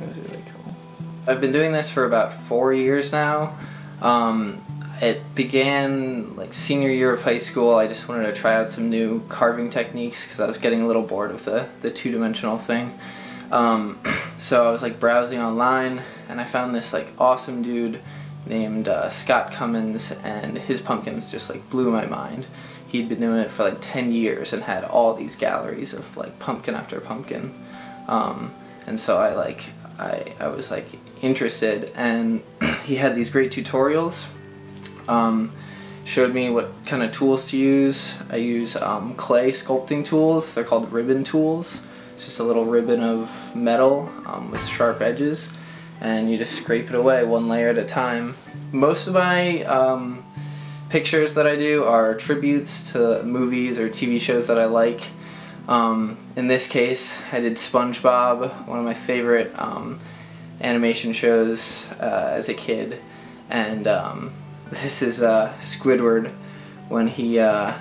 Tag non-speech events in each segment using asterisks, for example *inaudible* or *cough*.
Was really cool. I've been doing this for about four years now. Um, it began like senior year of high school. I just wanted to try out some new carving techniques because I was getting a little bored of the, the two-dimensional thing. Um, *clears throat* so I was like browsing online and I found this like awesome dude named uh, Scott Cummins and his pumpkins just like blew my mind. He'd been doing it for like 10 years and had all these galleries of like pumpkin after pumpkin. Um, and so I like, I, I was like interested and *clears throat* he had these great tutorials. Um, showed me what kind of tools to use. I use um, clay sculpting tools. They're called ribbon tools. It's just a little ribbon of metal um, with sharp edges and you just scrape it away one layer at a time. Most of my um, pictures that I do are tributes to movies or TV shows that I like. Um, in this case, I did SpongeBob, one of my favorite um, animation shows uh, as a kid, and um, *laughs* this is uh, Squidward when he uh,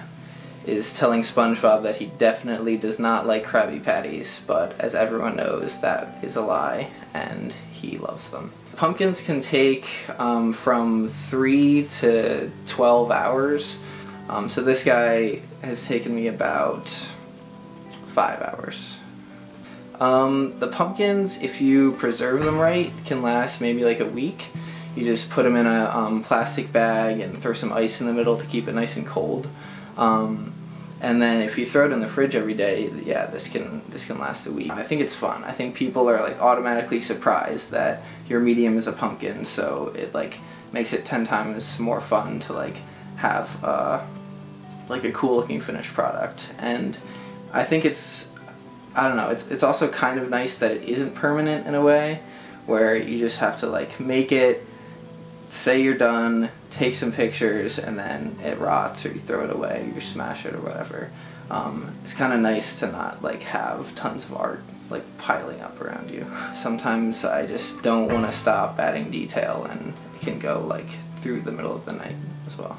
is telling SpongeBob that he definitely does not like Krabby Patties, but as everyone knows, that is a lie, and he loves them. Pumpkins can take um, from 3 to 12 hours, um, so this guy has taken me about 5 hours. Um, the pumpkins, if you preserve them right, can last maybe like a week. You just put them in a um, plastic bag and throw some ice in the middle to keep it nice and cold. Um, and then if you throw it in the fridge every day, yeah, this can this can last a week. I think it's fun. I think people are like automatically surprised that your medium is a pumpkin, so it like makes it ten times more fun to like have uh, like a cool looking finished product. And I think it's I don't know. It's it's also kind of nice that it isn't permanent in a way, where you just have to like make it say you're done, take some pictures, and then it rots or you throw it away, you smash it or whatever. Um, it's kind of nice to not like have tons of art like piling up around you. Sometimes I just don't want to stop adding detail and it can go like through the middle of the night as well.